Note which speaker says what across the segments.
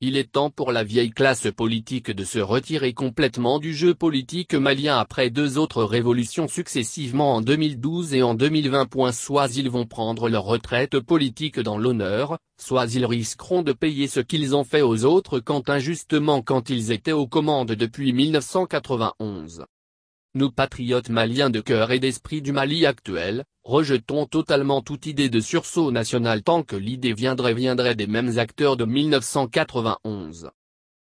Speaker 1: il est temps pour la vieille classe politique de se retirer complètement du jeu politique malien après deux autres révolutions successivement en 2012 et en 2020. Soit ils vont prendre leur retraite politique dans l'honneur, soit ils risqueront de payer ce qu'ils ont fait aux autres quand injustement quand ils étaient aux commandes depuis 1991. Nous patriotes maliens de cœur et d'esprit du Mali actuel, rejetons totalement toute idée de sursaut national tant que l'idée viendrait viendrait des mêmes acteurs de 1991.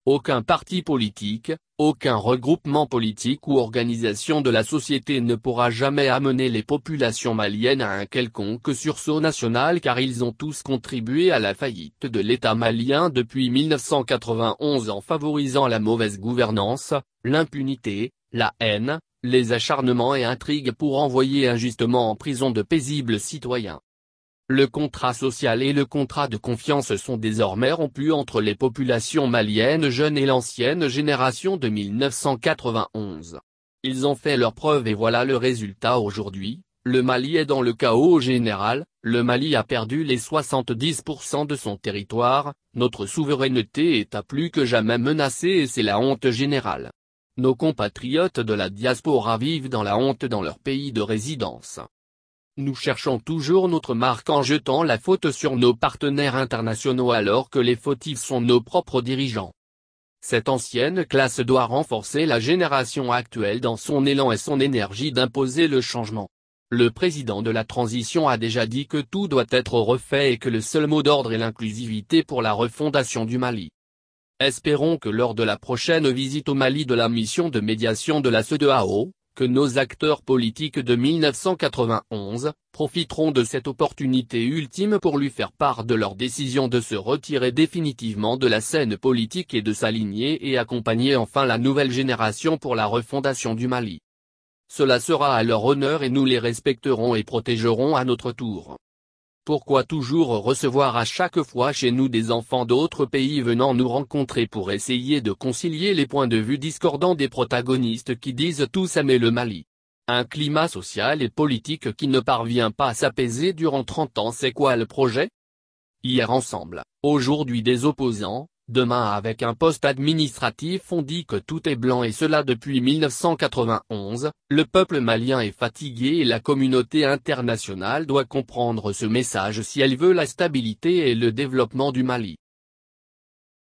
Speaker 1: Aucun parti politique, aucun regroupement politique ou organisation de la société ne pourra jamais amener les populations maliennes à un quelconque sursaut national car ils ont tous contribué à la faillite de l'État malien depuis 1991 en favorisant la mauvaise gouvernance, l'impunité, la haine, les acharnements et intrigues pour envoyer injustement en prison de paisibles citoyens. Le contrat social et le contrat de confiance sont désormais rompus entre les populations maliennes jeunes et l'ancienne génération de 1991. Ils ont fait leur preuve et voilà le résultat aujourd'hui, le Mali est dans le chaos général, le Mali a perdu les 70% de son territoire, notre souveraineté est à plus que jamais menacée et c'est la honte générale. Nos compatriotes de la diaspora vivent dans la honte dans leur pays de résidence. Nous cherchons toujours notre marque en jetant la faute sur nos partenaires internationaux alors que les fautifs sont nos propres dirigeants. Cette ancienne classe doit renforcer la génération actuelle dans son élan et son énergie d'imposer le changement. Le président de la transition a déjà dit que tout doit être refait et que le seul mot d'ordre est l'inclusivité pour la refondation du Mali. Espérons que lors de la prochaine visite au Mali de la mission de médiation de la CEDEAO, que nos acteurs politiques de 1991, profiteront de cette opportunité ultime pour lui faire part de leur décision de se retirer définitivement de la scène politique et de s'aligner et accompagner enfin la nouvelle génération pour la refondation du Mali. Cela sera à leur honneur et nous les respecterons et protégerons à notre tour. Pourquoi toujours recevoir à chaque fois chez nous des enfants d'autres pays venant nous rencontrer pour essayer de concilier les points de vue discordants des protagonistes qui disent tous aimer le Mali? Un climat social et politique qui ne parvient pas à s'apaiser durant 30 ans c'est quoi le projet? Hier ensemble, aujourd'hui des opposants, Demain avec un poste administratif on dit que tout est blanc et cela depuis 1991, le peuple malien est fatigué et la communauté internationale doit comprendre ce message si elle veut la stabilité et le développement du Mali.